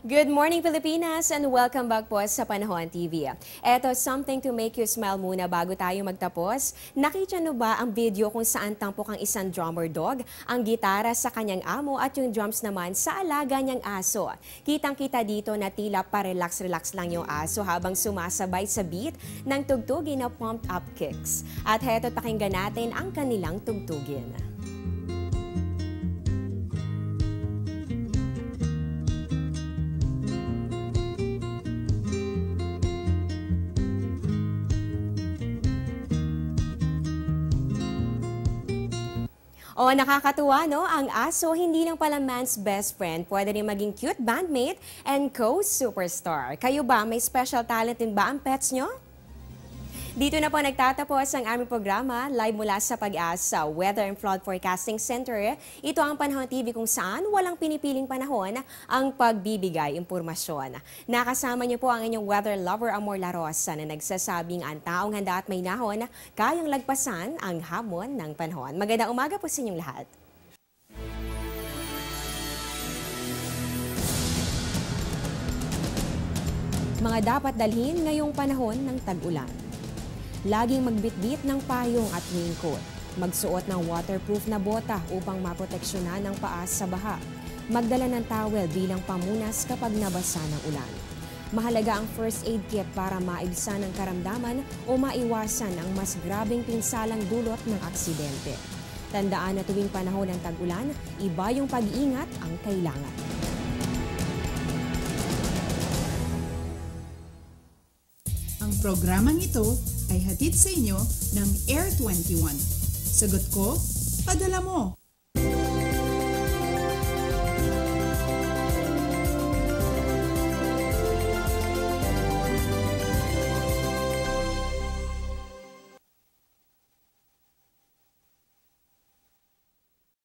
Good morning Pilipinas and welcome back po sa Panahon TV. Eto, something to make you smile muna bago tayo magtapos. Nakita nyo ba ang video kung saan tampok ang isang drummer dog, ang gitara sa kanyang amo at yung drums naman sa alaga niyang aso. Kitang-kita dito na tila pa-relax-relax lang yung aso habang sumasabay sa beat ng tugtugin na pumped up kicks. At heto pakinggan natin ang kanilang tugtugin. O nakakatuwa no, ang aso hindi lang pala man's best friend, pwede rin maging cute bandmate and co-superstar. Kayo ba, may special talent din ba ang pets nyo? Dito na po nagtatapos ang aming programa live mula sa Pag-asa Weather and Flood Forecasting Center. Ito ang Panahon TV kung saan walang pinipiling panahon ang pagbibigay impormasyon. Nakasama niyo po ang inyong weather lover Amor La Rosa na nagsasabing ang taong handa at may nahon kayang lagpasan ang hamon ng panahon. Magandang umaga po sa inyong lahat. Mga dapat dalhin ngayong panahon ng tag-ulan. Laging magbitbit ng payong at raincoat. Magsuot ng waterproof na bota upang maproteksyonan ang paa sa baha. Magdala ng towel bilang pamunas kapag nabasa ng ulan. Mahalaga ang first aid kit para maibsan ang karamdaman o maiwasan ang mas grabing pinsalang dulot ng aksidente. Tandaan na tuwing panahon ng tag-ulan, iba yung pag-iingat ang kailangan. Ang programang ito ay hatid sa inyo ng Air 21. Sagot ko, padala mo.